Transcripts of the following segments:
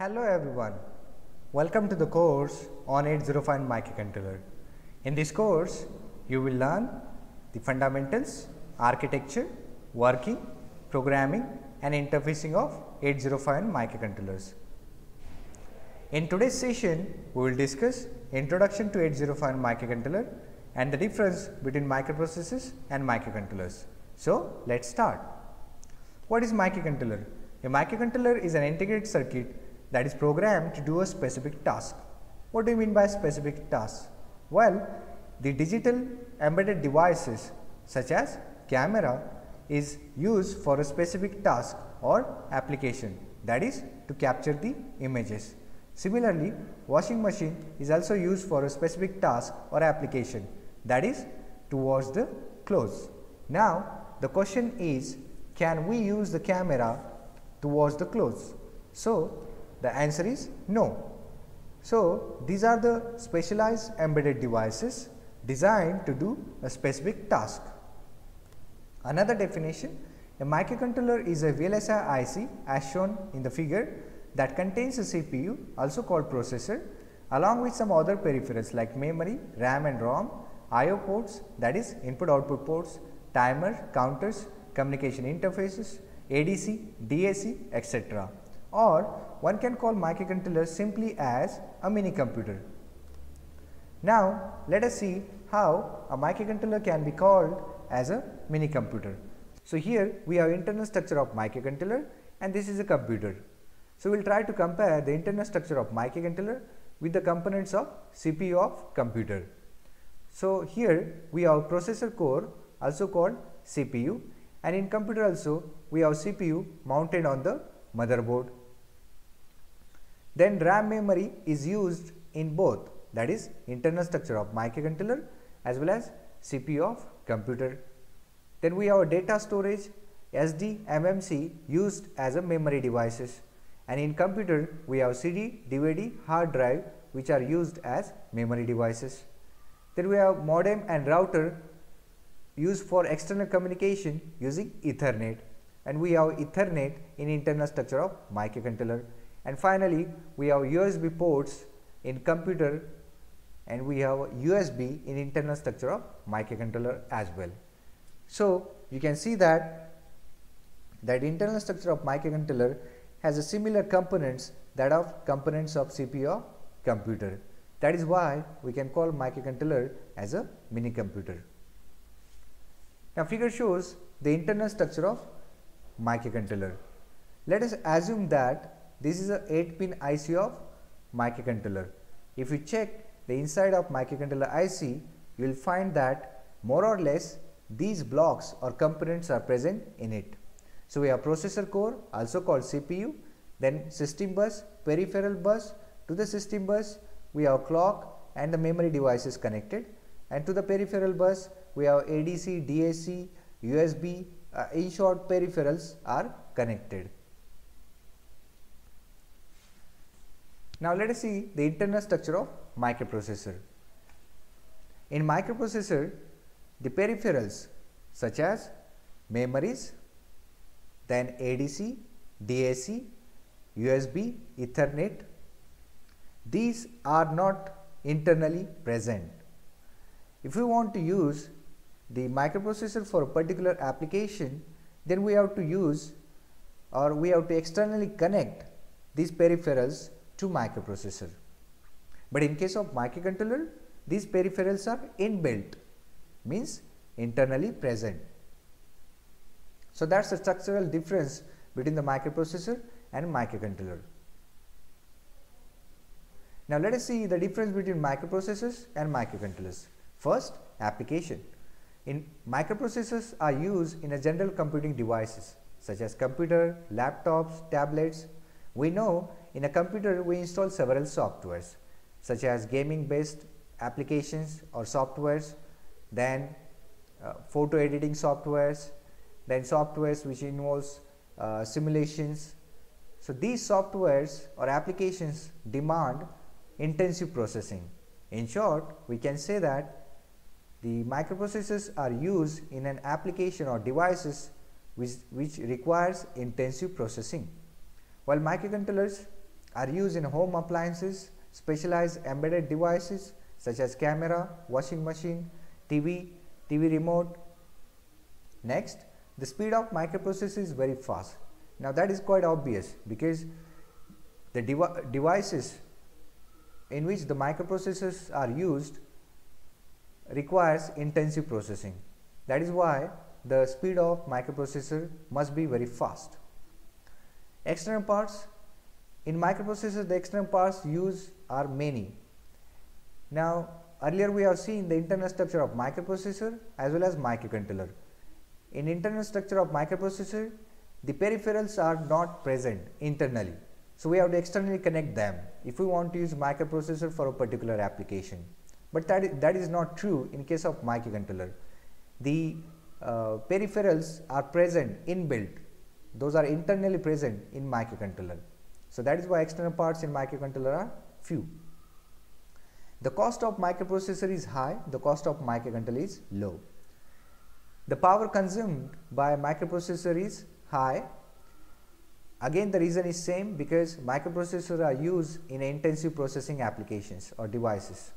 Hello everyone. Welcome to the course on 8051 microcontroller. In this course, you will learn the fundamentals, architecture, working, programming and interfacing of 8051 microcontrollers. In today's session, we will discuss introduction to 8051 microcontroller and the difference between microprocessors and microcontrollers. So, let us start. What is microcontroller? A microcontroller is an integrated circuit that is programmed to do a specific task. What do you mean by specific task? Well, the digital embedded devices such as camera is used for a specific task or application that is to capture the images. Similarly, washing machine is also used for a specific task or application that is to wash the clothes. Now, the question is can we use the camera to wash the clothes? So, the answer is no. So, these are the specialized embedded devices designed to do a specific task. Another definition, a microcontroller is a VLSI IC as shown in the figure that contains a CPU also called processor along with some other peripherals like memory, RAM and ROM, IO ports that is input output ports, timer, counters, communication interfaces, ADC, DAC etc. Or one can call microcontroller simply as a mini computer. Now, let us see how a microcontroller can be called as a mini computer. So, here we have internal structure of microcontroller and this is a computer. So, we will try to compare the internal structure of microcontroller with the components of CPU of computer. So, here we have processor core also called CPU and in computer also we have CPU mounted on the motherboard. Then RAM memory is used in both that is internal structure of microcontroller as well as CPU of computer. Then we have data storage SD, MMC used as a memory devices and in computer we have CD, DVD, hard drive which are used as memory devices. Then we have modem and router used for external communication using Ethernet and we have Ethernet in internal structure of microcontroller and finally we have USB ports in computer and we have USB in internal structure of microcontroller as well. So, you can see that that internal structure of microcontroller has a similar components that of components of CPU of computer. That is why we can call microcontroller as a mini computer. Now, figure shows the internal structure of microcontroller. Let us assume that this is a 8 pin IC of microcontroller. If you check the inside of microcontroller IC, you will find that more or less these blocks or components are present in it. So, we have processor core also called CPU, then system bus, peripheral bus, to the system bus we have clock and the memory devices connected and to the peripheral bus we have ADC, DAC, USB, uh, in short peripherals are connected. Now let us see the internal structure of microprocessor. In microprocessor, the peripherals such as memories, then ADC, DAC, USB, Ethernet, these are not internally present. If we want to use the microprocessor for a particular application, then we have to use or we have to externally connect these peripherals to microprocessor. But in case of microcontroller, these peripherals are inbuilt, means internally present. So, that is the structural difference between the microprocessor and microcontroller. Now, let us see the difference between microprocessors and microcontrollers. First, application. In microprocessors are used in a general computing devices such as computer, laptops, tablets. We know in a computer we install several softwares such as gaming based applications or softwares, then uh, photo editing softwares, then softwares which involves uh, simulations. So, these softwares or applications demand intensive processing. In short, we can say that the microprocessors are used in an application or devices which, which requires intensive processing, while microcontrollers are used in home appliances, specialized embedded devices such as camera, washing machine, TV, TV remote. Next, the speed of microprocessor is very fast. Now that is quite obvious because the devi devices in which the microprocessors are used requires intensive processing. That is why the speed of microprocessor must be very fast. External parts in microprocessors the external parts used are many. Now earlier we have seen the internal structure of microprocessor as well as microcontroller. In internal structure of microprocessor the peripherals are not present internally. So we have to externally connect them if we want to use microprocessor for a particular application. But that is, that is not true in case of microcontroller. The uh, peripherals are present inbuilt. Those are internally present in microcontroller. So that is why external parts in microcontroller are few. The cost of microprocessor is high, the cost of microcontroller is low. The power consumed by microprocessor is high. Again the reason is same because microprocessors are used in intensive processing applications or devices.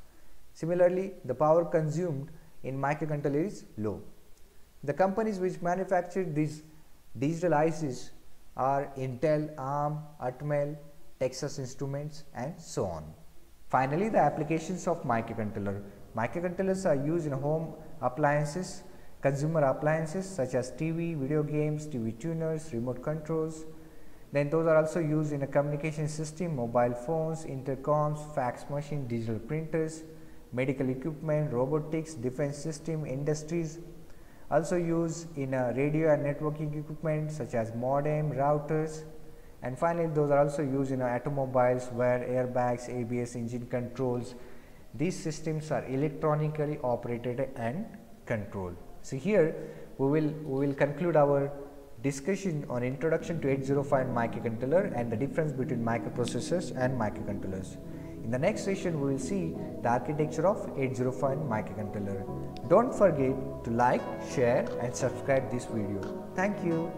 Similarly, the power consumed in microcontroller is low. The companies which manufacture these digital ICs are Intel, ARM, Atmel, Texas Instruments and so on. Finally, the applications of microcontroller. Microcontrollers are used in home appliances, consumer appliances such as TV, video games, TV tuners, remote controls. Then those are also used in a communication system, mobile phones, intercoms, fax machine, digital printers, medical equipment, robotics, defense system, industries, also used in uh, radio and networking equipment such as modem, routers and finally those are also used in uh, automobiles where airbags, ABS, engine controls. These systems are electronically operated and controlled. So here we will we will conclude our discussion on introduction to 8051 microcontroller and the difference between microprocessors and microcontrollers. In the next session, we will see the architecture of 8051 microcontroller. Don't forget to like, share and subscribe this video. Thank you.